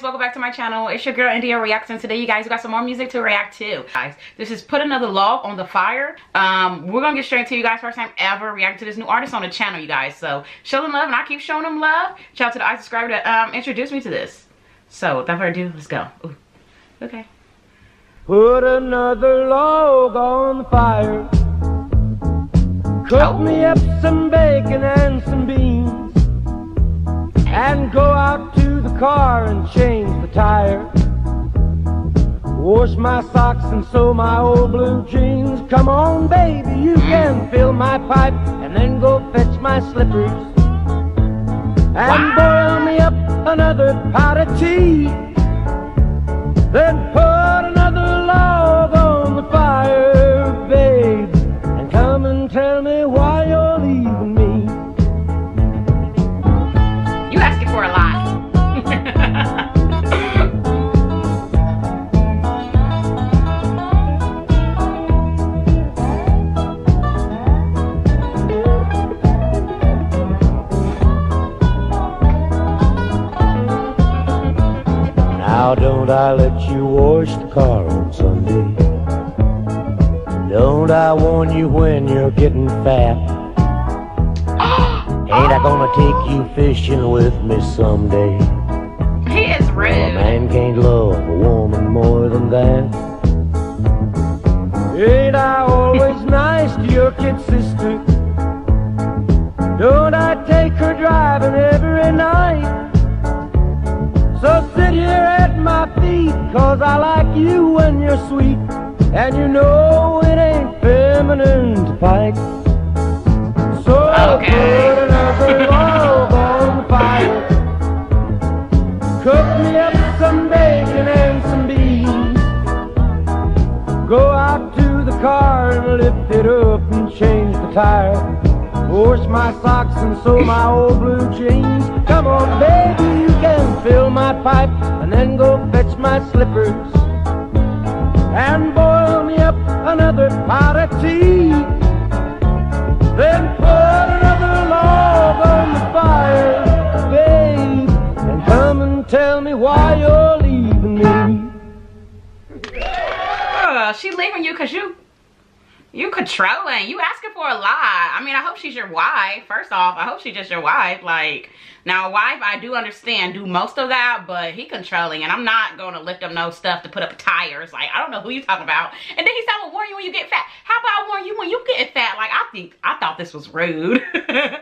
welcome back to my channel. It's your girl india reacts and today you guys got some more music to react to. Guys this is put another log on the fire. Um we're gonna get straight to you guys. First time ever react to this new artist on the channel you guys. So show them love and i keep showing them love. Shout out to the i subscriber that um introduced me to this. So without further ado let's go. Ooh. okay. Put another log on the fire. Cook oh. me up some bacon and some beans. And go out to the car and change the tire. Wash my socks and sew my old blue jeans. Come on, baby, you can fill my pipe and then go fetch my slippers. And boil me up another pot of tea. Then put another log on the fire, babe. And come and tell me why you're leaving me. You asking for a lot. Now don't I let you wash the car on Sunday? Don't I warn you when you're getting fat? Ain't I gonna take you fishing with me someday? He is rude. Well, a man can't love a woman more than that. You're sweet. And you know it ain't feminine to fight. So okay. put another log on the fire. Cook me up some bacon and some beans. Go out to the car and lift it up and change the tire. Wash my socks and sew my old blue jeans. Come on, baby, you can fill my pipe and then go fetch my slippers. And boil me up another pot of tea. Then put another log on the fire, babe. And come and tell me why you're leaving me. Uh, she leaving you because you you controlling. You asking for a lot. I mean, I hope she's your wife. First off, I hope she's just your wife. Like, now, wife, I do understand, do most of that, but he controlling. And I'm not going to lift up no stuff to put up tires. Like, I don't know who you talking about. And then he said, I warn you when you get fat. How about I warn you when you get fat? Like, I think, I thought this was rude. I,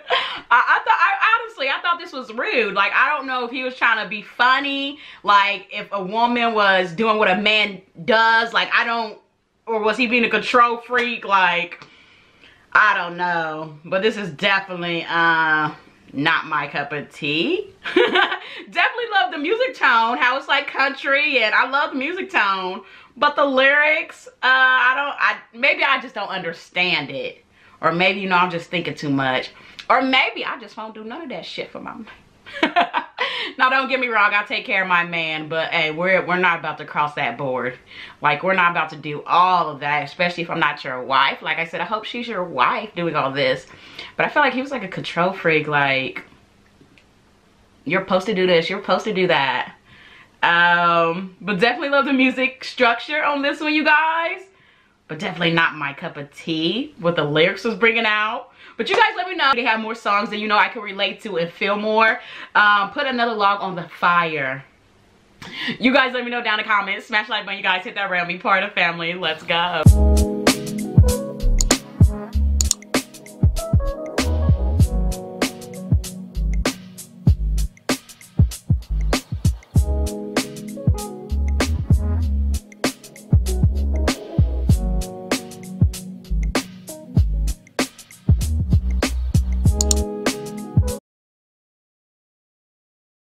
I thought, I, honestly, I thought this was rude. Like, I don't know if he was trying to be funny. Like, if a woman was doing what a man does. Like, I don't or was he being a control freak? Like, I don't know. But this is definitely uh, not my cup of tea. definitely love the music tone, how it's like country, and I love the music tone. But the lyrics, uh, I don't, I maybe I just don't understand it. Or maybe, you know, I'm just thinking too much. Or maybe I just won't do none of that shit for my now don't get me wrong i'll take care of my man but hey we're we're not about to cross that board. Like we're not about to do all of that especially if i'm not your wife. Like i said i hope she's your wife doing all this. But i feel like he was like a control freak like you're supposed to do this you're supposed to do that. Um but definitely love the music structure on this one you guys but definitely not my cup of tea what the lyrics was bringing out but you guys let me know if they have more songs that you know I can relate to and feel more. Um, put another log on the fire. You guys let me know down in the comments. Smash like button, you guys. Hit that around. Be part of family. Let's go.